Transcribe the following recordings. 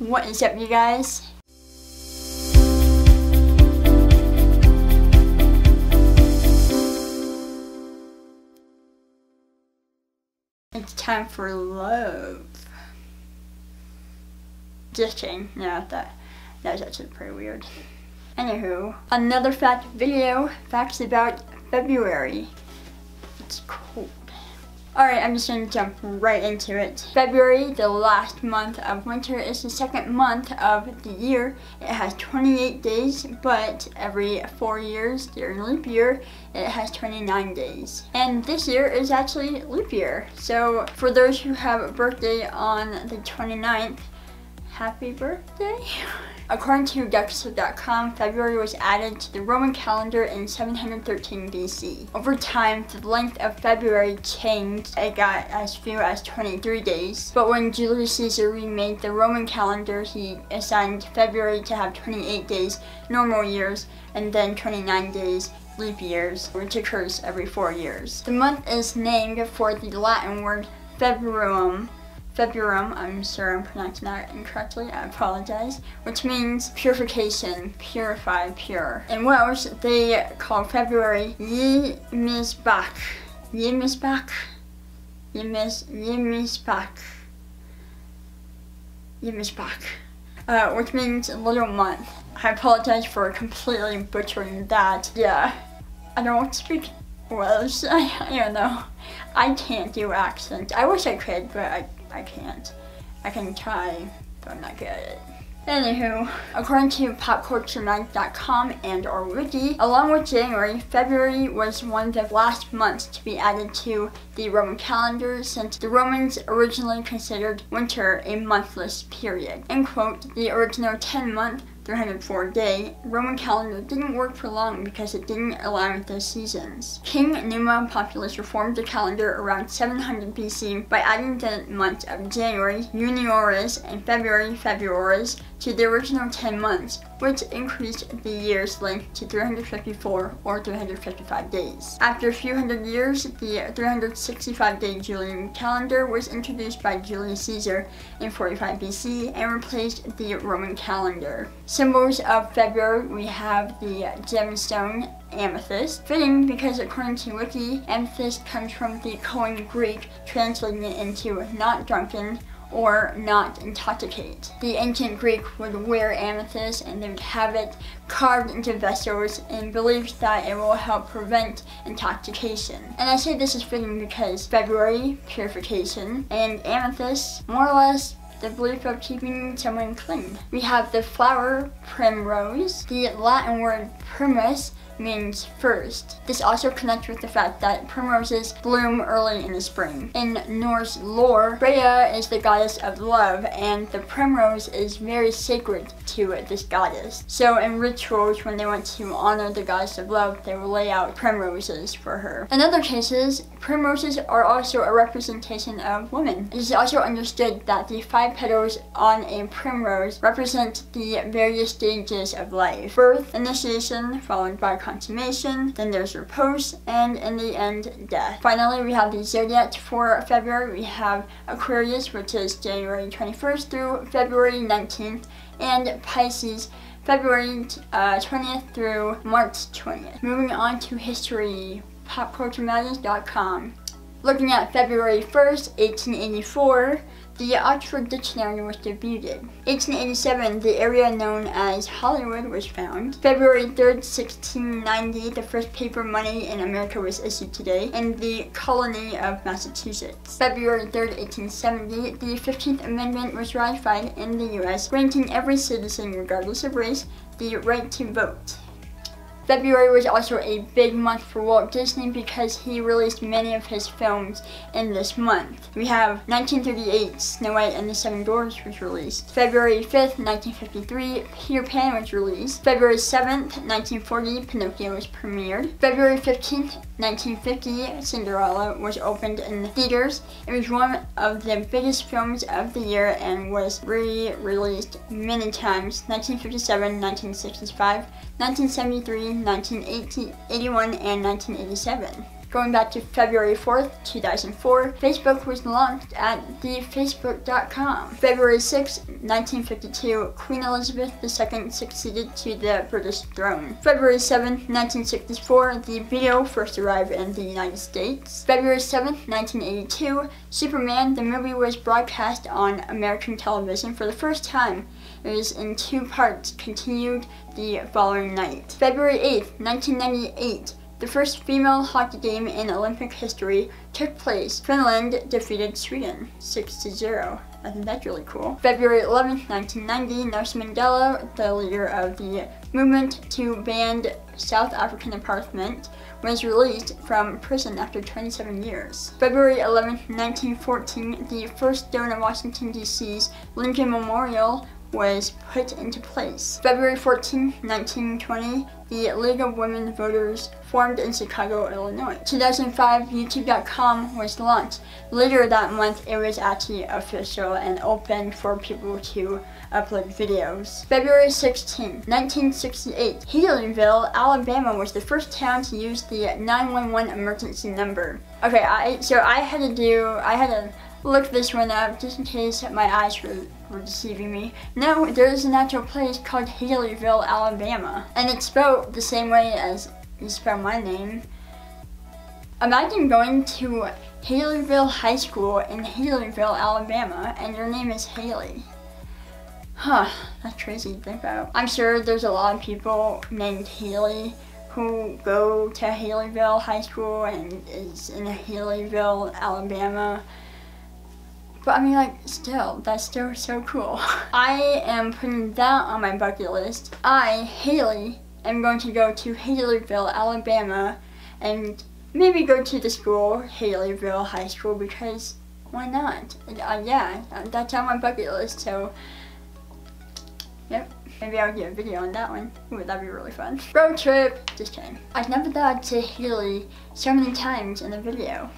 What is up, you guys? It's time for love. Just kidding. Yeah, that that was actually pretty weird. Anywho, another fact video. Facts about February. It's cold. Alright, I'm just gonna jump right into it. February, the last month of winter, is the second month of the year. It has 28 days, but every four years during leap year, it has 29 days. And this year is actually leap year. So for those who have a birthday on the 29th, happy birthday. According to Dexter.com, February was added to the Roman calendar in 713 BC. Over time, the length of February changed. It got as few as 23 days. But when Julius Caesar remade the Roman calendar, he assigned February to have 28 days, normal years, and then 29 days, leap years, which occurs every four years. The month is named for the Latin word februum, Februum, I'm sure I'm pronouncing that incorrectly, I apologize, which means purification, purify, pure. In Welsh, they call February Ye Misbach. Ye Misbach? Ye Mis, Ye Misbach. Ye Misbach. Uh, which means little month. I apologize for completely butchering that. Yeah, I don't speak Welsh, I, I don't know. I can't do accents. I wish I could, but I I can't. I can try, but I'm not good at it. Anywho, according to popculturemonth.com and or wiki, along with January, February was one of the last months to be added to the Roman calendar since the Romans originally considered winter a monthless period. End quote, the original 10 month 304-day Roman calendar didn't work for long because it didn't align with the seasons. King Numa Pompilius reformed the calendar around 700 BC by adding the months of January, Junioris, and February, Februaris to the original 10 months, which increased the year's length to 354 or 355 days. After a few hundred years, the 365-day Julian calendar was introduced by Julius Caesar in 45 BC and replaced the Roman calendar. Symbols of February, we have the gemstone amethyst. Fitting because according to Wiki, amethyst comes from the Koine Greek, translating it into not drunken or not intoxicate. The ancient Greek would wear amethyst and they would have it carved into vessels and believed that it will help prevent intoxication. And I say this is fitting because February, purification, and amethyst, more or less the belief of keeping someone clean. We have the flower primrose, the Latin word primus, means first. This also connects with the fact that primroses bloom early in the spring. In Norse lore, Freya is the goddess of love and the primrose is very sacred to this goddess. So in rituals, when they want to honor the goddess of love, they will lay out primroses for her. In other cases, primroses are also a representation of women. It is also understood that the five petals on a primrose represent the various stages of life. Birth, initiation, followed by consummation, then there's repose, and in the end, death. Finally, we have the zodiac for February. We have Aquarius, which is January 21st through February 19th, and Pisces, February uh, 20th through March 20th. Moving on to history, popculturemadness.com. Looking at February 1st, 1884, the Oxford Dictionary was debuted. 1887, the area known as Hollywood was found. February 3rd, 1690, the first paper money in America was issued today in the colony of Massachusetts. February 3rd, 1870, the 15th Amendment was ratified in the U.S., granting every citizen, regardless of race, the right to vote. February was also a big month for Walt Disney because he released many of his films in this month. We have 1938, Snow White and the Seven Dwarfs was released. February 5th, 1953, Peter Pan was released. February 7th, 1940, Pinocchio was premiered. February 15th, 1950, Cinderella was opened in the theaters. It was one of the biggest films of the year and was re-released many times, 1957, 1965, 1973, 1981, and 1987. Going back to February 4th, 2004, Facebook was launched at thefacebook.com. February 6, 1952, Queen Elizabeth II succeeded to the British throne. February 7, 1964, the Beatles first arrived in the United States. February 7, 1982, Superman, the movie was broadcast on American television for the first time. Was in two parts, continued the following night. February 8, 1998, the first female hockey game in Olympic history took place. Finland defeated Sweden 6 to 0. I think that's really cool. February 11, 1990, Nelson Mandela, the leader of the movement to ban South African apartheid, was released from prison after 27 years. February 11, 1914, the first stone of Washington, D.C.'s Lincoln Memorial was put into place. February 14, 1920, the League of Women Voters formed in Chicago, Illinois. 2005, YouTube.com was launched. Later that month, it was actually official and open for people to upload videos. February 16, 1968, Haleyville, Alabama was the first town to use the 911 emergency number. Okay, I so I had to do, I had to look this one up just in case my eyes were, were deceiving me. No, there is an actual place called Haleyville, Alabama. And it's spelled the same way as you spell my name. Imagine going to Haleyville High School in Haleyville, Alabama, and your name is Haley. Huh, that's crazy to think about. I'm sure there's a lot of people named Haley who go to Haleyville High School and is in Haleyville, Alabama. But I mean, like, still, that's still so cool. I am putting that on my bucket list. I, Haley, am going to go to Haleyville, Alabama, and maybe go to the school, Haleyville High School, because why not? Uh, yeah, that's on my bucket list, so, yep. Maybe I'll get a video on that one. Ooh, that'd be really fun. Road trip! Just kidding. I've never thought to Haley so many times in a video.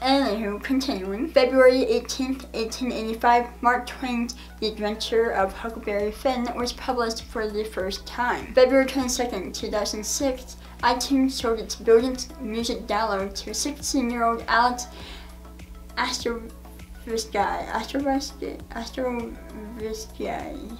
Anywho, continuing. February 18th, 1885, Mark Twain's The Adventure of Huckleberry Finn was published for the first time. February 22nd, 2006, iTunes showed its brilliant music download to 16-year-old Alex Astrovisky. Astrovisky? Astrovisky.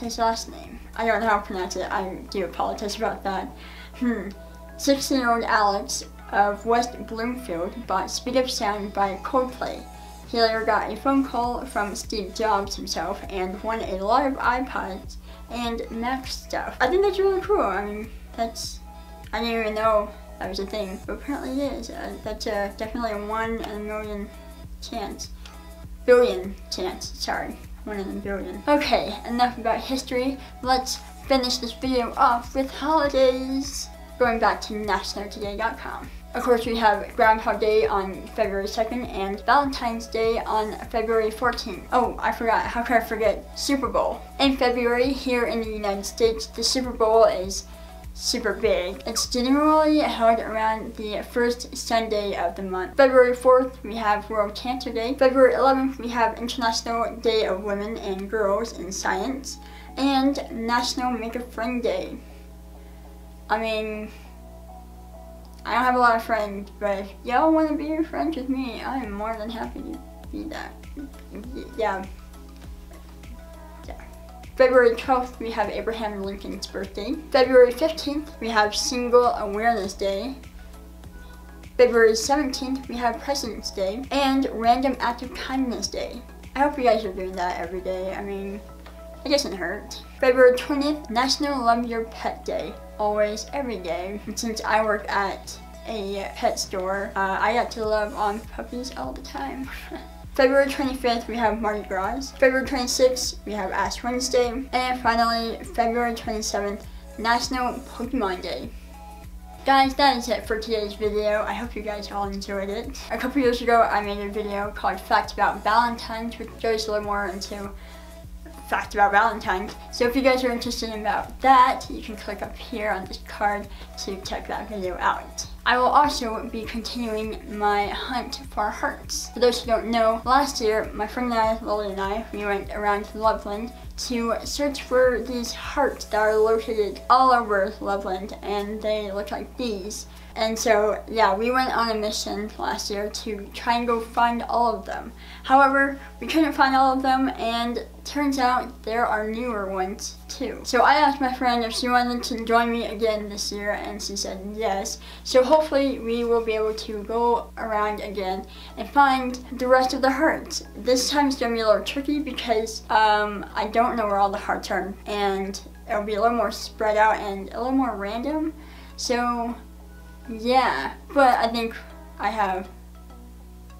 His last name. I don't know how to pronounce it. I do apologize about that. Hmm. 16-year-old Alex of West Bloomfield bought Speed of Sound by Coldplay. He later got a phone call from Steve Jobs himself and won a lot of iPods and Mac stuff. I think that's really cool. I mean, that's, I didn't even know that was a thing, but apparently it is. Uh, that's uh, definitely a one in a million chance. Billion chance, sorry. One in a billion. Okay, enough about history. Let's finish this video off with holidays. Going back to nationaltoday.com. Of course, we have Groundhog Day on February 2nd and Valentine's Day on February 14th. Oh, I forgot. How could I forget? Super Bowl. In February, here in the United States, the Super Bowl is super big. It's generally held around the first Sunday of the month. February 4th, we have World Cancer Day. February 11th, we have International Day of Women and Girls in Science. And National Make a Friend Day. I mean, I don't have a lot of friends, but if y'all want to be friends with me, I am more than happy to be that. Yeah. Yeah. February 12th, we have Abraham Lincoln's birthday. February 15th, we have Single Awareness Day. February 17th, we have President's Day and Random Act of Kindness Day. I hope you guys are doing that every day. I mean, it doesn't hurt. February 20th, National Love Your Pet Day always, every day. Since I work at a pet store, uh, I get to love on puppies all the time. February 25th, we have Mardi Gras. February 26th, we have Ash Wednesday. And finally, February 27th, National Pokemon Day. Guys, that is it for today's video. I hope you guys all enjoyed it. A couple years ago, I made a video called Facts About Valentine's, which goes a little more into fact about Valentine's. So if you guys are interested about that, you can click up here on this card to check that video out. I will also be continuing my hunt for hearts. For those who don't know, last year my friend and I, Lily and I, we went around to Loveland to search for these hearts that are located all over Loveland and they look like these. And so, yeah, we went on a mission last year to try and go find all of them. However, we couldn't find all of them, and turns out there are newer ones too. So I asked my friend if she wanted to join me again this year, and she said yes. So hopefully we will be able to go around again and find the rest of the hearts. This time it's gonna be a little tricky because um, I don't know where all the hearts are, and it'll be a little more spread out and a little more random. So yeah, but I think I have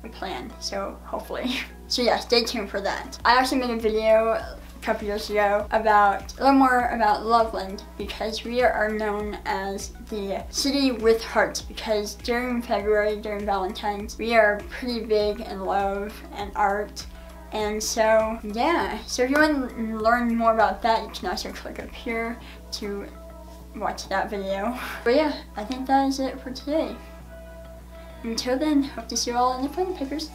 a plan, so hopefully. So yeah, stay tuned for that. I actually made a video a couple years ago about a little more about Loveland because we are known as the city with hearts because during February, during Valentine's, we are pretty big in love and art. And so, yeah. So if you want to learn more about that, you can also click up here to watch that video. But yeah, I think that is it for today. Until then, hope to see you all in the fun papers.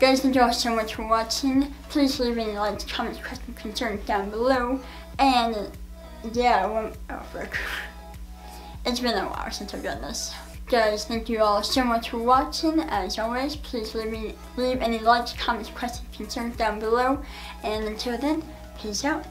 Guys, thank you all so much for watching. Please leave any likes, comments, questions, concerns down below. And yeah, oh frick. It's been a while since I've done this. Guys, thank you all so much for watching. As always, please leave me leave any likes, comments, questions, concerns down below. And until then, peace out.